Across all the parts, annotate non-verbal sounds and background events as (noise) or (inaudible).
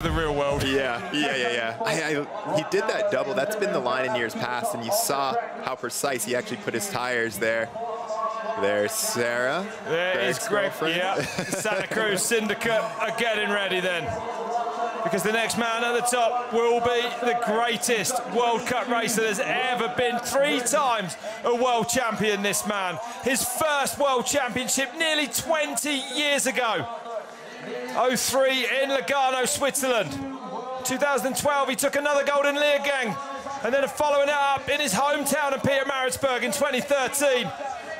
the real world. Yeah, yeah, yeah, yeah. I, I, he did that double. That's been the line in years past, and you saw how precise he actually put his tires there. There's Sarah. There Greg's is Greg. Yeah, Santa Cruz (laughs) Syndicate are getting ready then. Because the next man at the top will be the greatest World Cup racer there's ever been. Three times a world champion, this man. His first world championship nearly 20 years ago. 03 in Lugano, Switzerland. 2012, he took another Golden in Leogang. And then following it up in his hometown of Pietermaritzburg in 2013.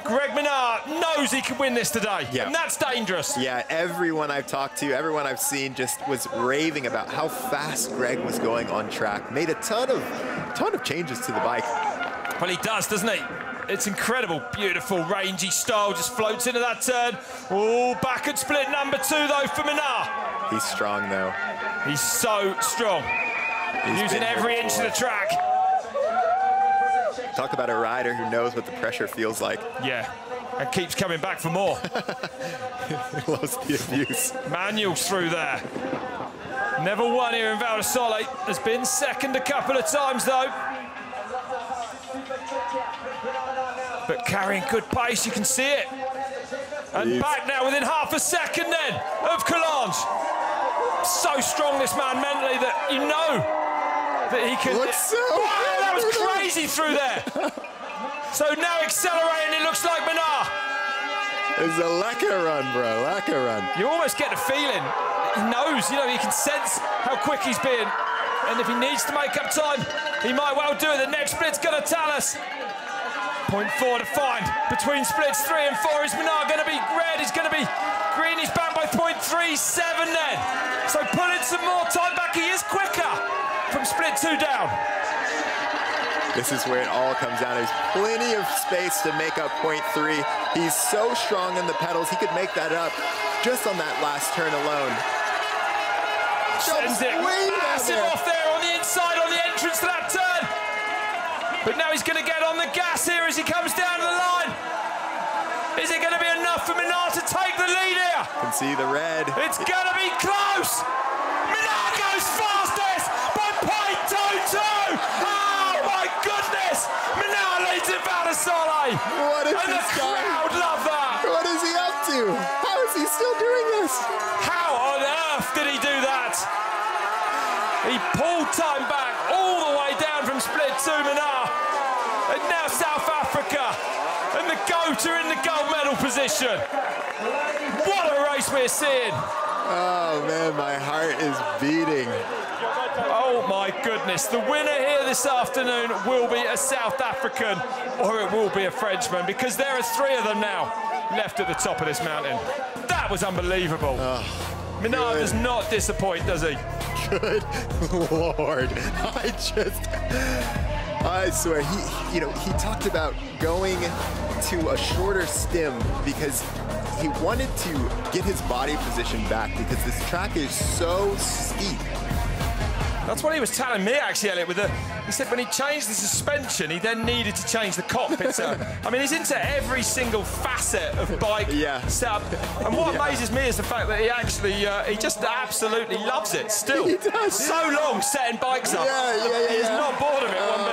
Greg Minnaar knows he can win this today. Yeah. And that's dangerous. Yeah, everyone I've talked to, everyone I've seen just was raving about how fast Greg was going on track. Made a ton of ton of changes to the bike. Well, he does, doesn't he? It's incredible, beautiful, rangy style, just floats into that turn. Oh, back at split number two, though, for Minnaar. He's strong, though. He's so strong. He's Using every inch of the track. Talk about a rider who knows what the pressure feels like. Yeah, and keeps coming back for more. (laughs) Loves the abuse. Manuals through there. Never won here in Val di Has been second a couple of times, though. But carrying good pace, you can see it. And back now within half a second then of Coulanges. So strong this man mentally that you know that he can. Looks so Wow, that was crazy through there. so now accelerating, it looks like Minnaar. It's a Leka run, bro. Leka run. You almost get the feeling he knows, you know, he can sense how quick he's been. And if he needs to make up time, he might well do it. The next split's going to tell us. Point four to find. Between splits three and four is Minnaar going to be red. He's going to be green. He's back by point three seven then. So pulling some more time back. He is quicker from split two down. This is where it all comes down. There's plenty of space to make up point three. He's so strong in the pedals, he could make that up just on that last turn alone. Sends it massive the gas here as he comes down to the line. Is it going to be enough for Minnaar to take the lead here? Can see the red. It's going to be close. Minnaar goes fastest by point two two. Oh my goodness! Minnaar leads in Val. What is and the this guy? crowd love that. What is he up to? How is he still doing this? How on earth did he do that? He pulled time back all the way down from split two Minnaar. And now South Africa and the GOAT are in the gold medal position. What a race we're seeing. Oh man, my heart is beating. Oh my goodness. The winner here this afternoon will be a South African or it will be a Frenchman because there are three of them now left at the top of this mountain. That was unbelievable. Oh, Minnaar good. does not disappoint, does he? Good (laughs) lord. (laughs) I just I swear he you know, he talked about going to a shorter stem because he wanted to get his body position back because this track is so steep. That's what he was telling me, actually, Elliot. With the, he said when he changed the suspension, he then needed to change the cockpit. So, (laughs) I mean, he's into every single facet of bike Yeah. setup. And what (laughs) Yeah. amazes me is the fact that he actually, uh, he just absolutely loves it still. (laughs) He does. So long setting bikes up. Yeah, yeah, yeah, He's yeah. not bored of it one bit.